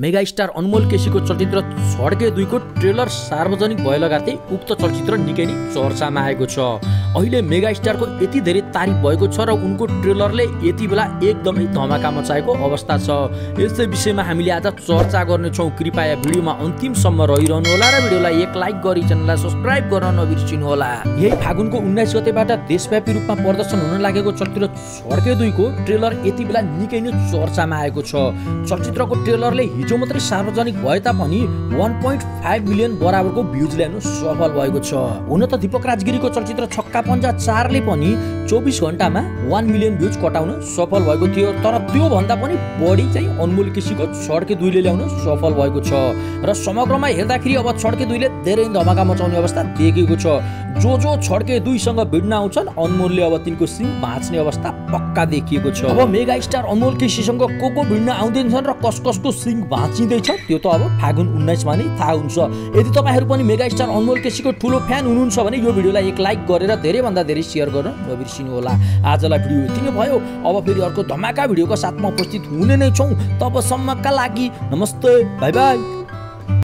Mega star अनमोल केसीको चलचित्र छड्के दुईको ट्रेलर सार्वजनिक भए लगातै उक्त चलचित्र निकै नै चर्चामा आएको छ अहिले मेगा स्टारको यति धेरै तारिफ भएको छ र उनको ट्रेलरले यति बेला एकदमै धमाका मचाएको अवस्था छ यस्तै विषयमा हामीले आज चर्चा गर्नेछौँ कृपया भिडियोमा अन्तिमसम्म रहिरहनु होला र भिडियोलाई एक लाइक गरी च्यानललाई सब्सक्राइब गर्न नबिर्सिनु होला यही फागुनको उन्नाइस गतेबाट देशव्यापी रूपमा प्रदर्शन हुन लागेको चलचित्र छड्के दुईको ट्रेलर यति बेला निकै नै चर्चामा आएको छ चलचित्रको ट्रेलरले मात्रै सार्वजनिक भए तापनि वान पोइन्ट फाइभ मिलियन बराबरको भ्युज ल्याउनु सफल भएको छ। हुन त दिपक राजगिरीको चलचित्र छक्का पन्जा चारले पनि चौबिस घन्टामा वान मिलियन भ्युज कटाउन सफल भएको थियो तर त्योभन्दा पनि बढी चाहिँ अनमोल केसीको छड्के दुईले ल्याउन सफल भएको छ। र समग्रमा हेर्दाखेरि अब छड्के दुईले धेरै धमाका मचाउने अवस्था देखिएको छ। जो जो छड्के दुईसँग भिड्न आउँछन् अनमोलले अब तिनको सिङ भाँच्ने अवस्था पक्का देखिएको छ। अब मेगा स्टार अनमोल केसीसँग को को भिड्न आउँदैछन् र कस कसको सिङ भाँचिँदैछ त्यो त अब फागुन उन्नाइसमा नै थाहा हुन्छ। यदि तपाईँहरू पनि मेगा स्टार अनमोल केसीको ठुलो फ्यान हुनुहुन्छ भने यो भिडियोलाई एक लाइक गरेर धेरैभन्दा धेरै सेयर गर्न नबिर्सिनु होला आजलाई भिडियो यति नै भयो। अब फेरि अर्को धमाका भिडियोको साथमा उपस्थित हुने नै छौँ। तबसम्मका लागि नमस्ते बाई बाई।